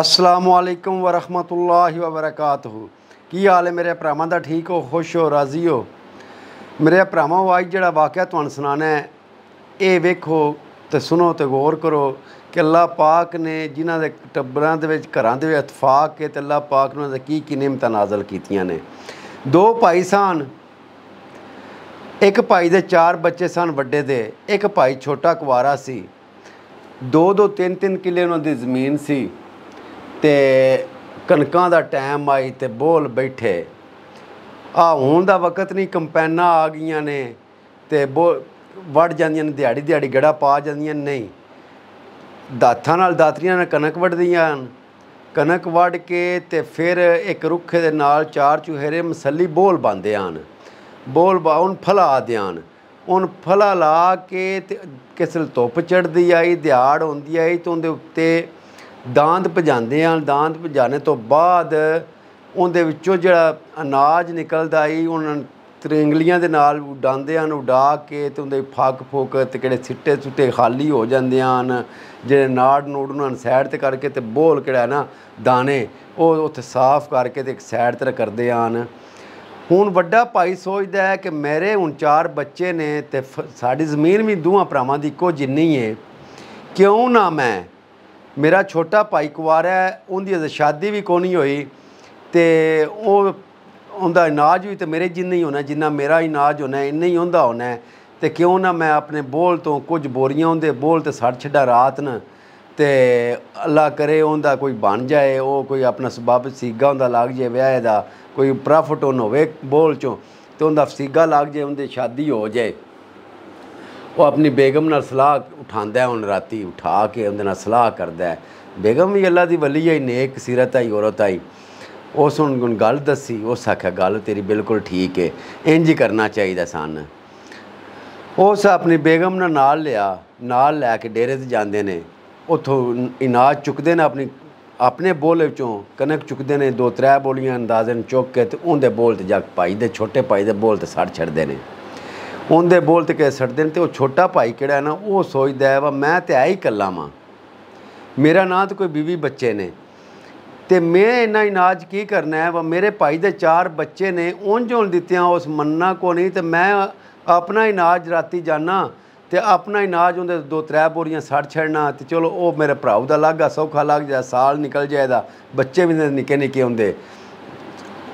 ਅਸਲਾਮੁਅਲੈਕਮ ਵਰਹਿਮਤੁல்லாਹਿ ਵਬਰਕਾਤੁਹੂ ਕੀ ਹਾਲ ਹੈ ਮੇਰੇ ਭਰਾਵਾਂ ਦਾ? ਠੀਕ ਹੋ? ਖੁਸ਼ ਹੋ? ਰਾਜ਼ੀ ਹੋ? ਮੇਰੇ ਭਰਾਵਾਂ, ਉਹ ਅੱਜ ਜਿਹੜਾ ਵਾਕਿਆ ਤੁਹਾਨੂੰ ਸੁਣਾਣਾ ਹੈ, ਇਹ ਵੇਖੋ ਤੇ ਸੁਣੋ ਤੇ ਗੌਰ ਕਰੋ ਕਿ ਅੱਲਾਹ ਪਾਕ ਨੇ ਜਿਨ੍ਹਾਂ ਦੇ ਟੱਬਰਾਂ ਦੇ ਵਿੱਚ, ਘਰਾਂ ਦੇ ਵਿੱਚ ਇਤਫਾਕ ਕੇ ਤੇ ਅੱਲਾਹ ਪਾਕ ਨੇ ਉਹਨਾਂ ਕੀ ਕੀ ਨਿਮਤਾਂ ਨਾਜ਼ਲ ਕੀਤੀਆਂ ਨੇ। ਦੋ ਭਾਈ ਸਨ। ਇੱਕ ਭਾਈ ਦੇ ਚਾਰ ਬੱਚੇ ਸਨ ਵੱਡੇ ਦੇ। ਇੱਕ ਭਾਈ ਛੋਟਾ ਕੁਵਾਰਾ ਸੀ। ਦੋ ਦੋ ਤਿੰਨ ਤਿੰਨ ਕਿੱਲੇ ਉਹਨਾਂ ਦੀ ਜ਼ਮੀਨ ਸੀ। ਤੇ ਕਣਕਾਂ ਦਾ ਟਾਈਮ ਆਈ ਤੇ ਬੋਲ ਬੈਠੇ। ਆ ਹੁਣ ਦਾ ਵਕਤ ਨਹੀਂ, ਕੰਪੈਨਾਂ ਆ ਗਈਆਂ ਨੇ ਤੇ ਬੋ, ਵੜ ਜਾਂਦੀਆਂ ਨੇ, ਦਿਹਾੜੀ ਦਿਹਾੜੀ ਗੜਾ ਪਾ ਜਾਂਦੀਆਂ ਨਹੀਂ। ਦਾਤਾਂ ਨਾਲ ਦਾਤਰੀਆਂ ਨਾਲ ਕਣਕ ਵੱਢਦੀਆਂ ਹਨ। ਕਣਕ ਵੱਢ ਕੇ ਤੇ ਫਿਰ ਇੱਕ ਰੁੱਖੇ ਦੇ ਨਾਲ ਚਾਰ ਚੁਹੇਰੇ ਮਸੱਲੀ ਬੋਲ ਬੰਦੇ ਹਨ। ਬੋਲ ਬਾ, ਉਹਨ ਫਲਾ ਦਿਆਨ ਉਹਨ ਫਲਾ ਲਾ ਕੇ ਤੇ ਕਿਸਲ ਧੁੱਪ ਚੜਦੀ ਆਈ, ਦਿਹਾੜ ਹੁੰਦੀ ਆਈ ਤੇ ਉਹਦੇ ਉੱਤੇ ਦਾੰਦ ਭਜਾਉਂਦੇ ਹਨ ਦਾੰਦ ਭਜਾਣੇ ਤੋਂ ਬਾਅਦ ਉਹਦੇ ਵਿੱਚੋਂ ਜਿਹੜਾ ਅਨਾਜ ਨਿਕਲਦਾ ਈ ਉਹਨਾਂ ਤਰੇਂਗਲੀਆਂ ਦੇ ਨਾਲ ਉਡਾਉਂਦੇ ਹਨ, ਉਡਾ ਕੇ ਤੇ ਉਹਦੇ ਫੱਕ ਫੁੱਕ ਤੇ ਕਿਹੜੇ ਸਿੱਟੇ ਸੁੱਟੇ ਖਾਲੀ ਹੋ ਜਾਂਦੇ ਹਨ, ਜਿਹੜੇ ਨਾੜ ਨੂੜ ਉਹਨਾਂ ਨੂੰ ਸਾਈਡ ਤੇ ਕਰਕੇ ਤੇ ਬੋਲ ਕਿਹੜਾ ਨਾ, ਦਾਣੇ, ਉਹ ਉੱਥੇ ਸਾਫ਼ ਕਰਕੇ ਤੇ ਇੱਕ ਸਾਈਡ ਤੇ ਕਰਦੇ ਹਨ। ਹੁਣ ਵੱਡਾ ਭਾਈ ਸੋਚਦਾ ਹੈ ਕਿ ਮੇਰੇ ਹੁਣ ਚਾਰ ਬੱਚੇ ਨੇ ਤੇ ਫ- ਸਾਡੀ ਜ਼ਮੀਨ ਵੀ ਦੋਵਾਂ ਭਰਾਵਾਂ ਦੀ ਇੱਕੋ ਜਿੰਨੀ ਹੈ ਕਿਉਂ ਨਾ ਮੈਂ ਮੇਰਾ ਛੋਟਾ ਭਾਈ ਕੁਵਾਰਾ ਹੈ, ਉਹਦੀ ਅਜੇ ਸ਼ਾਦੀ ਵੀ ਕੋਈ ਹੋਈ ਤੇ ਉਹ ਉਹਦਾ ਇਨਾਜ ਵੀ ਤੇ ਮੇਰੇ ਜਿੰਨਾ ਹੀ ਹੋਣਾ, ਜਿੰਨਾ ਮੇਰਾ ਇਨਾਜ ਹੋਣਾ, ਇੰਨਾ ਹੀ ਹੁੰਦਾ ਹੋਣਾ। ਤੇ ਕਿਉਂ ਨਾ ਮੈਂ ਆਪਣੇ ਬੋਲ ਤੋਂ ਕੁਝ ਬੋਰੀਆਂ ਉਹਦੇ ਬੋਲ ਤੇ ਸੜ ਛੱਡਾ ਰਾਤ ਨੂੰ ਤੇ ਅੱਲਾ ਕਰੇ ਉਹਦਾ ਕੋਈ ਬਣ ਜਾਏ, ਉਹ ਕੋਈ ਆਪਣਾ ਸਬਬ ਸੀਗਾ ਹੁੰਦਾ ਲੱਗ ਜਾਏ ਵਿਆਹ ਦਾ, ਕੋਈ ਪ੍ਰੋਫਿਟ ਉਹਨ ਹੋਵੇ ਬੋਲ ਚੋਂ ਤੇ ਉਹਦਾ ਸੀਗਾ ਲੱਗ ਜਾਏ, ਉਹਦੀ ਸ਼ਾਦੀ ਹੋ ਜਾਏ। ਉਹ ਆਪਣੀ ਬੇਗਮ ਨਾਲ ਸਲਾਹ ਉਠਾਉਂਦਾ ਹੁਣ ਰਾਤੀ ਉਠਾ ਕੇ ਉਹਦੇ ਨਾਲ ਸਲਾਹ ਕਰਦਾ ਬੇਗਮ ਵੀ ਅੱਲਾ ਦੀ ਵਲੀ ਹੈ ਨੇਕ ਸਿਰਤ ਹੈ ਔਰਤ ਹੈ ਉਸ ਨੂੰ ਹੁਣ ਗੱਲ ਦੱਸੀ ਉਸ ਆਖਿਆ, ਗੱਲ ਤੇਰੀ ਬਿਲਕੁਲ ਠੀਕ ਹੈ ਇੰਜ ਹੀ ਕਰਨਾ ਚਾਹੀਦਾ ਸਨ। ਉਸ ਆਪਣੀ ਬੇਗਮ ਨੂੰ ਨਾਲ ਲਿਆ, ਨਾਲ ਲੈ ਕੇ ਡੇਰੇ ਤੇ ਜਾਂਦੇ ਨੇ। ਉਥੋਂ ਇਨਾਜ ਚੁੱਕਦੇ ਨੇ ਆਪਣੀ, ਆਪਣੇ ਬੋਲ ਵਿੱਚੋਂ ਕਣਕ ਚੁੱਕਦੇ ਨੇ ਦੋ ਤਰੇ ਬੋਲੀਆਂ ਅੰਦਾਜ਼ਨ ਚੁੱਕ ਕੇ ਤੇ ਉਹਦੇ ਬੋਲ ਤੇ ਜਾ ਪਾਈ ਦੇ, ਛੋਟੇ ਪਾਈ ਦੇ ਬੋਲ ਤੇ ਸੜ ਛੱਡਦੇ ਨੇ। ਉਹਦੇ ਬੋਲ ਤੇ ਕੇ ਛੱਡਦੇ ਨੇ ਤੇ ਉਹ ਛੋਟਾ ਭਾਈ ਕਿਹੜਾ ਨਾ, ਉਹ ਸੋਚਦਾ ਹੈ, ਵਾ, ਮੈਂ ਤੇ ਆਈ ਇਕੱਲਾ ਵਾਂ। ਮੇਰਾ ਨਾਂ ਤੇ ਕੋਈ ਬੀਵੀ ਬੱਚੇ ਨੇ। ਤੇ ਮੈਂ ਇੰਨਾ ਇਨਾਜ ਕੀ ਕਰਨਾ ਹੈ, ਵਾ, ਮੇਰੇ ਭਾਈ ਦੇ ਚਾਰ ਬੱਚੇ ਨੇ, ਉਂਝ ਉਂਝ ਦਿੱਤਿਆਂ, ਉਸ ਮੰਨਾ ਕੋ ਨਹੀਂ, ਤੇ ਮੈਂ ਆਪਣਾ ਇਨਾਜ ਰਾਤੀ ਜਾਣਾ ਤੇ ਆਪਣਾ ਇਨਾਜ ਉਹਦੇ ਦੋ ਤਰੇ ਬੋਰੀਆਂ ਸੜ ਛੱਡਣਾ, ਤੇ ਚਲੋ ਉਹ ਮੇਰੇ ਭਰਾ ਦਾ ਲੱਗਾ ਸੌਖਾ ਲੱਗ ਜਾ ਸਾਲ ਨਿਕਲ ਜਾਏਦਾ ਬੱਚੇ ਵੀ ਨਿੱਕੇ ਨਿੱਕੇ ਹੁੰਦੇ।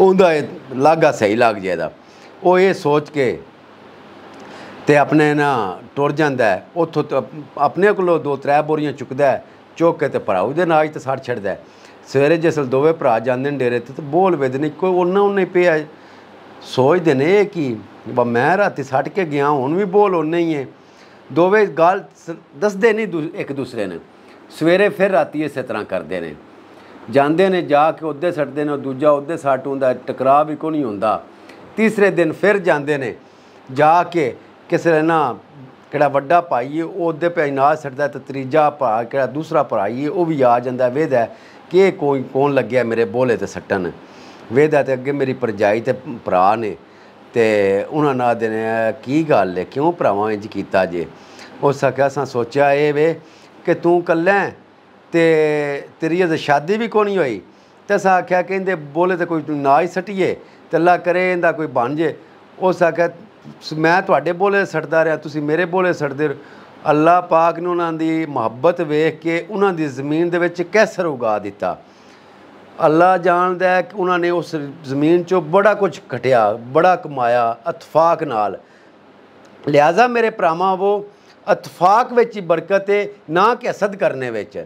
ਉਹਦਾ ਇਹ ਲਾਗਾ ਸਹੀ ਲੱਗ ਜਾਏਦਾ ਉਹ ਇਹ ਸੋਚ ਕੇ ਤੇ ਆਪਣੇ ਨਾ ਟੁਰ ਜਾਂਦਾ ਉੱਥੋਂ ਆਪਣੇ ਕੋਲੋਂ ਦੋ ਤਰੇ ਬੋਰੀਆਂ ਚੁੱਕਦਾ ਹੈ, ਚੁੱਕ ਕੇ ਤੇ ਭਰਾਉ ਦੇ ਨਾਜ ਤੇ ਸੜ ਛੱਡਦਾ ਸਵੇਰੇ ਜਿਸਲ ਦੋਵੇਂ ਭਰਾ ਜਾਂਦੇ ਨੇ ਡੇਰੇ ਤੇ ਬੋਲ ਵੇਦ ਨਹੀਂ ਕੋਈ ਉਹਨਾਂ ਉਹਨੇ ਪਿਆ ਸੋਚਦੇ ਨੇ ਇਹ ਕੀ ਵਾ ਮੈਂ ਰਾਤੀ ਸੱਟ ਕੇ ਗਿਆ ਹੁਣ ਵੀ ਬੋਲ ਉਹਨੇ ਹੀ ਹੈ। ਦੋਵੇਂ ਗੱਲ ਦੱਸਦੇ ਨਹੀਂ ਇੱਕ ਦੂਸਰੇ ਨੂੰ। ਸਵੇਰੇ ਫਿਰ ਰਾਤੀ ਇਸੇ ਤਰ੍ਹਾਂ ਕਰਦੇ ਨੇ। ਜਾਂਦੇ ਨੇ ਜਾ ਕੇ ਉਹਦੇ ਸੱਟਦੇ ਨੇ ਦੂਜਾ ਉਹਦੇ ਸੱਟ ਹੁੰਦਾ ਟਕਰਾਅ ਵੀ ਕੋਈ ਨਹੀਂ ਹੁੰਦਾ। ਤੀਸਰੇ ਦਿਨ ਫਿਰ ਜਾਂਦੇ ਨੇ ਜਾ ਕੇ ਕਿਸੇ ਨੇ ਨਾ ਕਿਹੜਾ ਵੱਡਾ ਭਾਈ ਹੈ ਉਹ ਉਹਦੇ ਪੈ ਨਾਲ ਸੱਟਦਾ, ਤੇ ਤੀਜਾ ਭਰਾ, ਕਿਹੜਾ ਦੂਸਰਾ ਭਰਾ ਹੀ ਹੈ ਉਹ ਵੀ ਆ ਜਾਂਦਾ ਵੇਦਾ ਕਿ ਕੋਈ, ਕੌਣ ਲੱਗਿਆ ਮੇਰੇ ਬੋਲੇ ਤੇ ਸੱਟਣ। ਵੇਦਾ ਤੇ ਅੱਗੇ ਮੇਰੀ ਪਰਜਾਈ ਤੇ ਭਰਾ ਨੇ, ਤੇ ਉਹਨਾਂ ਨਾਲ ਦੇ ਕੀ ਗੱਲ ਹੈ ਕਿਉਂ ਭਰਾਵਾਂ ਇੰਜ ਕੀਤਾ ਜੇ? ਉਸ ਆਖਿਆ ਅਸਾਂ ਸੋਚਿਆ, ਇਹ ਵੇ ਕਿ ਤੂੰ ਕੱਲਾ ਹੈ, ਤੇ ਤੇਰੀ ਅਜੇ ਸ਼ਾਦੀ ਵੀ ਕੋਈ ਹੋਈ? ਤੇ ਅਸਾਂ ਆਖਿਆ ਕਹਿੰਦੇ ਬੋਲੇ ਤੇ ਕੋਈ ਨਾ ਹੀ ਸਟੀਏ, ਤੇ ਅੱਲਾ ਕਰੇ, ਇਹਦਾ ਕੋਈ ਬਣ ਜੇ। ਉਸ ਆਖਿਆ ਮੈਂ ਤੁਹਾਡੇ ਬੋਲੇ ਸੜਦਾ ਰਿਹਾ, ਤੁਸੀਂ ਮੇਰੇ ਬੋਲੇ ਸੜਦੇ ਰਹੋ। ਅੱਲਾ ਪਾਕ ਨੇ ਉਹਨਾਂ ਦੀ ਮੁਹੱਬਤ ਵੇਖ ਕੇ ਉਹਨਾਂ ਦੀ ਜ਼ਮੀਨ ਦੇ ਵਿੱਚ ਕੈਸਰ ਉਗਾ ਦਿੱਤਾ। ਅੱਲਾ ਜਾਣਦਾ ਹੈ ਕਿ ਉਹਨਾਂ ਨੇ ਉਸ ਜ਼ਮੀਨ ਚੋਂ ਬੜਾ ਕੁਝ ਕਟਿਆ ਬੜਾ ਕਮਾਇਆ ਇਤਫਾਕ ਨਾਲ। ਲਿਆਜ਼ਾ ਮੇਰੇ ਭਰਾਵਾਂ ਉਹ ਇਤਫਾਕ ਵਿੱਚ ਹੀ ਬਰਕਤ ਹੈ ਨਾ ਕਿ ਹਸਦ ਕਰਨੇ ਵਿੱਚ।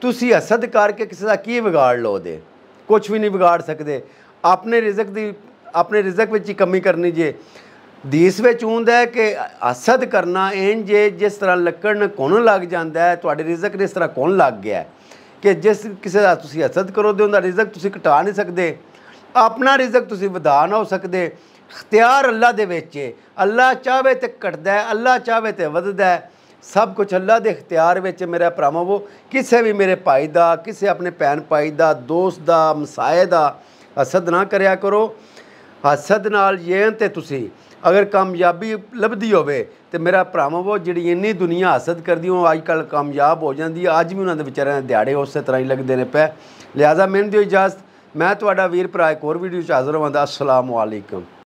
ਤੁਸੀਂ ਹਸਦ ਕਰਕੇ ਕਿਸੇ ਦਾ ਕੀ ਵਿਗਾੜ ਲਓ ਦੇ ਕੁਝ ਵੀ ਨਹੀਂ ਵਿਗਾੜ ਸਕਦੇ। ਆਪਣੇ ਰਿਜ਼ਕ ਦੀ, ਆਪਣੇ ਰਿਜ਼ਕ ਵਿੱਚ ਹੀ ਕਮੀ ਕਰਨੀ ਜੇ। ਦੀਸ ਵਿੱਚ ਹੁੰਦਾ ਹੈ ਕਿ ਅਸਦ ਕਰਨਾ ਇੰਜ ਜੇ ਜਿਸ ਤਰ੍ਹਾਂ ਲੱਕੜ ਨੂੰ ਕੋਣ ਲੱਗ ਜਾਂਦਾ ਹੈ ਤੁਹਾਡੇ ਰਿਜ਼ਕ ਨੇ ਇਸ ਤਰ੍ਹਾਂ ਕੋਣ ਲੱਗ ਗਿਆ ਕਿ ਜਿਸ ਕਿਸੇ ਦਾ ਤੁਸੀਂ ਹਸਦ ਕਰੋਦੇ ਉਹਦਾ ਰਿਜ਼ਕ ਤੁਸੀਂ ਘਟਾ ਨਹੀਂ ਸਕਦੇ। ਆਪਣਾ ਰਿਜ਼ਕ ਤੁਸੀਂ ਵਧਾ ਨਾ ਹੋ ਸਕਦੇ। ਇਖਤਿਆਰ ਅੱਲਾ ਦੇ ਵਿੱਚ ਹੈ ਅੱਲਾ ਚਾਹਵੇ ਤੇ ਘਟਦਾ ਹੈ ਅੱਲਾ ਚਾਹਵੇ ਤੇ ਵਧਦਾ ਹੈ। ਸਭ ਕੁਝ ਅੱਲਾ ਦੇ ਇਖਤਿਆਰ ਵਿੱਚ ਹੈ, ਮੇਰਾ ਭਰਾਵਾਂ ਕਿਸੇ ਵੀ ਮੇਰੇ ਭਾਈ ਦਾ ਕਿਸੇ ਆਪਣੇ ਭੈਣ ਭਾਈ ਦਾ ਦੋਸਤ ਦਾ ਮਸਾਏ ਦਾ ਹਸਦ ਨਾ ਕਰਿਆ ਕਰੋ। ਹਸਦ ਨਾਲ ਇਹ ਤੇ ਤੁਸੀਂ। ਅਗਰ ਕਾਮਯਾਬੀ ਲੱਭਦੀ ਹੋਵੇ ਤੇ ਮੇਰਾ ਭਰਾਵੋ ਜਿਹੜੀ ਇੰਨੀ ਦੁਨੀਆ ਹਸਦ ਕਰਦੀ, ਉਹ ਅੱਜ ਕੱਲ ਕਾਮਯਾਬ ਹੋ ਜਾਂਦੀ ਹੈ ਅੱਜ ਵੀ ਉਹਨਾਂ ਦੇ ਵਿਚਾਰਿਆਂ ਦੇ ਦਿਹਾੜੇ ਉਸੇ ਤਰ੍ਹਾਂ ਹੀ ਲੱਗਦੇ ਨੇ ਪਏ। ਲਿਹਾਜ਼ਾ ਮੈਨੂੰ ਦਿਓ ਇਜਾਜ਼ਤ। ਮੈਂ ਤੁਹਾਡਾ ਵੀਰ ਭਰਾ ਇੱਕ ਹੋਰ ਵੀਡੀਓ ਚ ਹਾਜ਼ਰ ਹੋਵਾਂਗਾ। ਅਸਲਾਮ ਵਾਲੇਕਮ